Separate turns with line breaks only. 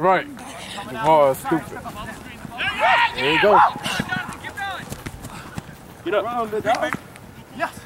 Right. Jamal is stupid. There you go.
Get up.
Round it out.
Yes.